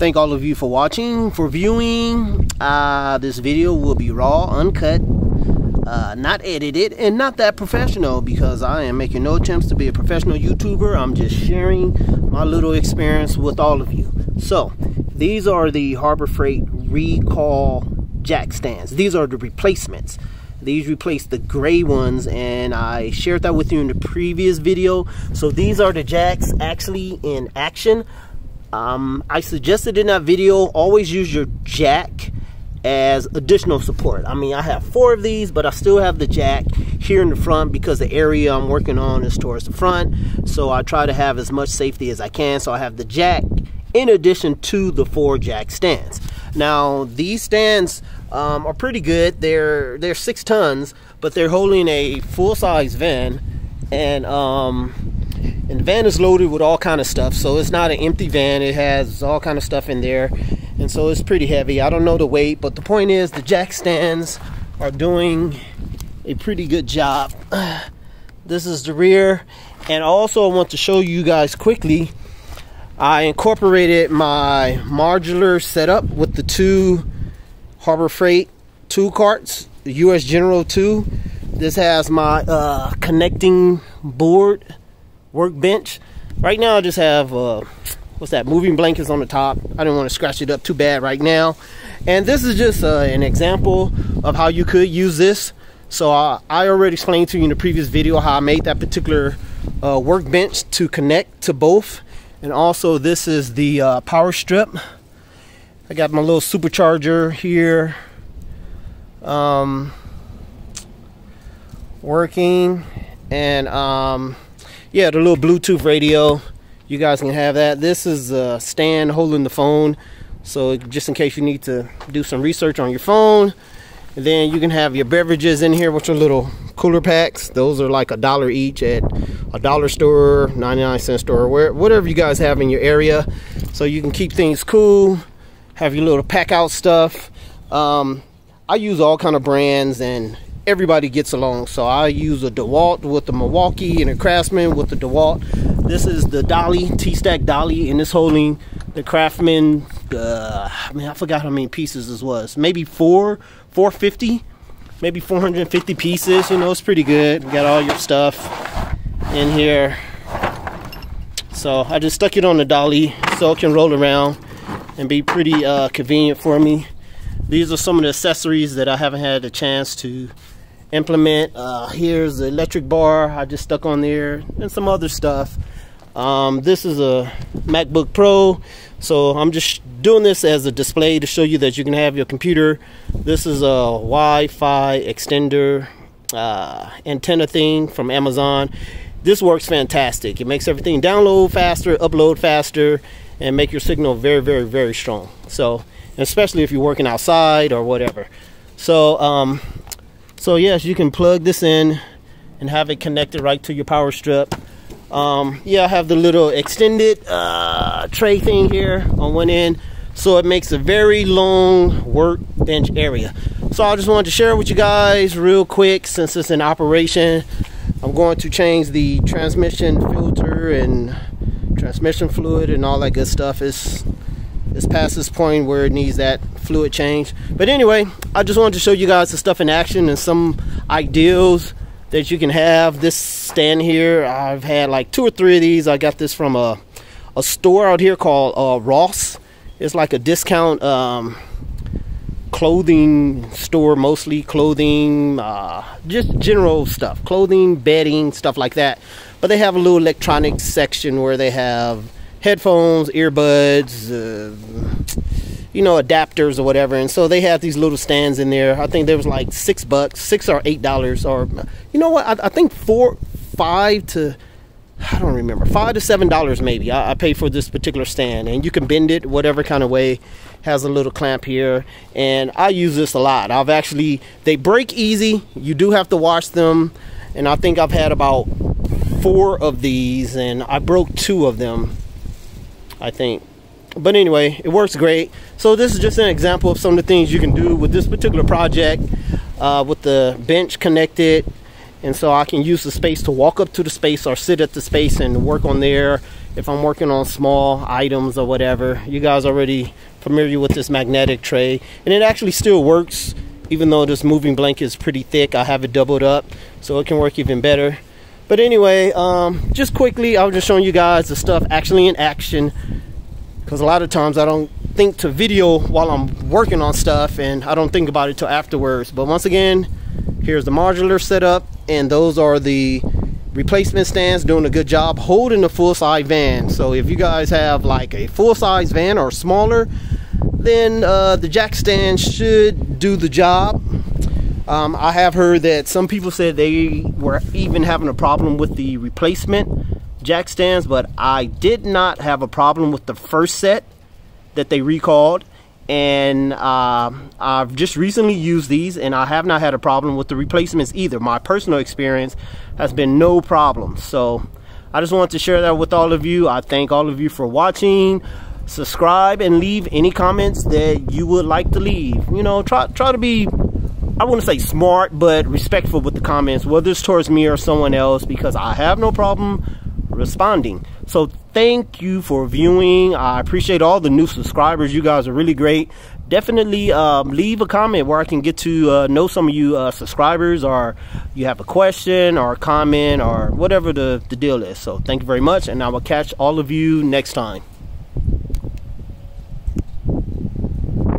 thank all of you for watching, for viewing. Uh, this video will be raw, uncut, uh, not edited, and not that professional because I am making no attempts to be a professional YouTuber. I'm just sharing my little experience with all of you. So, these are the Harbor Freight Recall jack stands. These are the replacements. These replace the gray ones and I shared that with you in the previous video. So these are the jacks actually in action. Um, I suggested in that video, always use your jack as additional support. I mean, I have four of these, but I still have the jack here in the front because the area I'm working on is towards the front. So I try to have as much safety as I can. So I have the jack in addition to the four jack stands. Now, these stands um, are pretty good. They're they're six tons, but they're holding a full size van, and um, and the van is loaded with all kind of stuff. So it's not an empty van. It has all kind of stuff in there, and so it's pretty heavy. I don't know the weight, but the point is the jack stands are doing a pretty good job. This is the rear, and also I want to show you guys quickly. I incorporated my modular setup with the two Harbor Freight tool carts, the US General 2. This has my uh, connecting board workbench. Right now I just have, uh, what's that, moving blankets on the top. I didn't want to scratch it up too bad right now. And this is just uh, an example of how you could use this. So uh, I already explained to you in the previous video how I made that particular uh, workbench to connect to both. And also this is the uh, power strip I got my little supercharger here um, working and um, yeah the little Bluetooth radio. You guys can have that. This is a stand holding the phone. So just in case you need to do some research on your phone. And then you can have your beverages in here which are little cooler packs. Those are like a dollar each at a dollar store 99 cent store where whatever you guys have in your area. So you can keep things cool have your little pack out stuff. Um, I use all kind of brands and everybody gets along. So I use a DeWalt with the Milwaukee and a Craftsman with the DeWalt. This is the Dolly, TSTAK Dolly, and it's holding the Craftsman, I mean, I forgot how many pieces this was. Maybe four, 450, maybe 450 pieces. You know, it's pretty good. You got all your stuff in here. So I just stuck it on the dolly so it can roll around and be pretty uh, convenient for me. These are some of the accessories that I haven't had a chance to implement. Uh, here's the electric bar I just stuck on there and some other stuff. Um, this is a MacBook Pro, so I'm just doing this as a display to show you that you can have your computer. This is a Wi-Fi extender uh, antenna thing from Amazon. This works fantastic. It makes everything download faster, upload faster, and make your signal very, very, very strong. So, especially if you're working outside or whatever. So, um, so yes, you can plug this in and have it connected right to your power strip. Um, yeah, I have the little extended uh, tray thing here on one end. So it makes a very long workbench area. So I just wanted to share with you guys real quick since it's in operation. I'm going to change the transmission filter and transmission fluid and all that good stuff is is past this point where it needs that fluid change. But anyway I just wanted to show you guys the stuff in action and some ideals that you can have. This stand here I've had like two or three of these. I got this from a, a store out here called uh, Ross. It's like a discount um, clothing store mostly clothing uh, just general stuff clothing bedding stuff like that. But they have a little electronics section where they have headphones earbuds uh, you know adapters or whatever. And so they have these little stands in there. I think there was like six bucks six or eight dollars or you know what? I, I, think four five to i don't remember five to seven dollars maybe. I, I pay for this particular stand. And you can bend it whatever kind of way has a little clamp here. And I use this a lot. I've actually they break easy. You do have to wash them. And I think I've had about four of these and I broke two of them I think but anyway it works great so this is just an example of some of the things you can do with this particular project uh, with the bench connected and so I can use the space to walk up to the space or sit at the space and work on there if I'm working on small items or whatever. You guys already familiar with this magnetic tray, and it actually still works even though this moving blanket is pretty thick. I have it doubled up so it can work even better. But anyway, um, just quickly, I was just showing you guys the stuff actually in action. Because a lot of times I don't think to video while I'm working on stuff and I don't think about it till afterwards. But once again, here's the modular setup and those are the replacement stands doing a good job holding a full-size van. So if you guys have like a full-size van or smaller then uh, the jack stand should do the job um, I have heard that some people said they were even having a problem with the replacement jack stands but I did not have a problem with the first set that they recalled and uh, I've just recently used these and I have not had a problem with the replacements either. My personal experience has been no problem. So I just wanted to share that with all of you. I thank all of you for watching. Subscribe and leave any comments that you would like to leave. You know, try try to be I wouldn't say smart, but respectful with the comments, whether it's towards me or someone else, because I have no problem responding. So thank you for viewing. I appreciate all the new subscribers. You guys are really great. Definitely um, leave a comment where I can get to uh, know some of you uh, subscribers or you have a question or a comment or whatever the, the deal is. So thank you very much and I will catch all of you next time.